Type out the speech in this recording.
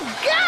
Good God!